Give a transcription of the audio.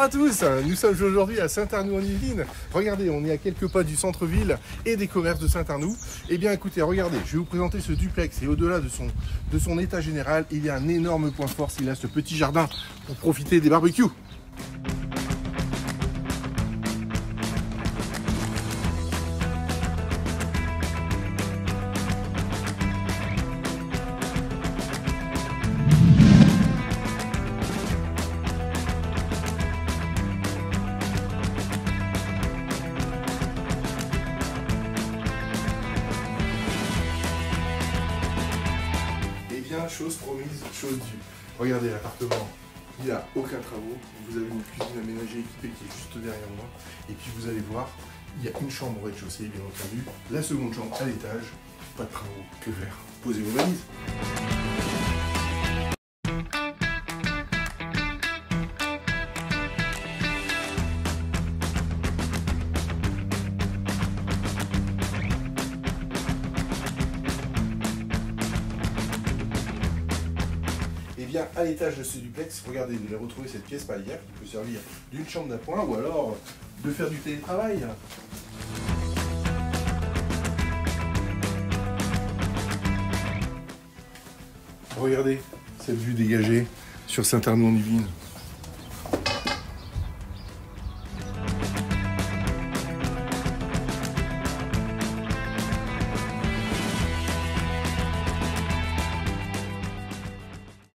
Bonjour à tous, nous sommes aujourd'hui à Saint-Arnoux-en-Yvelines. Regardez, on est à quelques pas du centre-ville et des commerces de Saint-Arnoux. Eh bien écoutez, regardez, je vais vous présenter ce duplex et au-delà de son, de son état général, il y a un énorme point fort, il a ce petit jardin pour profiter des barbecues. Chose promise, chose due. Regardez l'appartement, il n'y a aucun travaux. Vous avez une cuisine aménagée équipée qui est juste derrière moi. Et puis vous allez voir, il y a une chambre au rez-de-chaussée, bien entendu. La seconde chambre à l'étage. Pas de travaux, que faire Posez vos valises. À l'étage de ce duplex, regardez, vous allez retrouver cette pièce palière qui peut servir d'une chambre d'appoint ou alors de faire du télétravail. Regardez cette vue dégagée sur Saint-Arnaud-en-Yvelines.